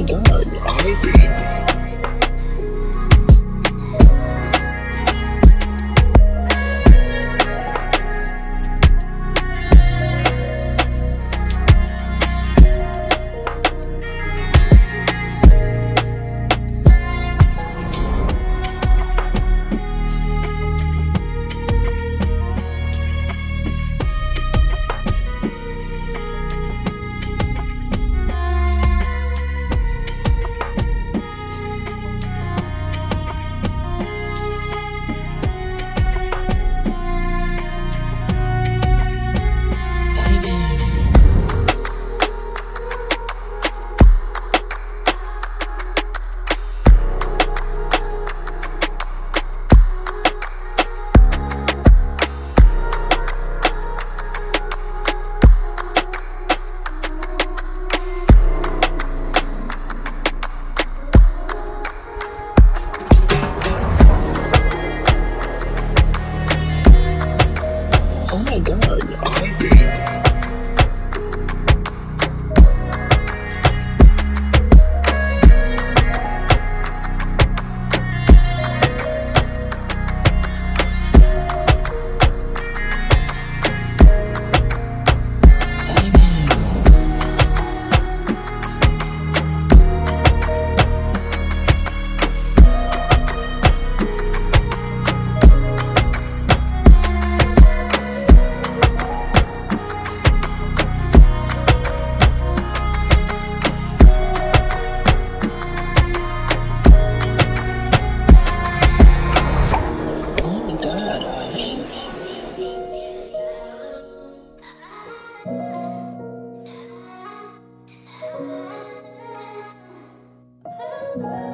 my god. I I did. Amen.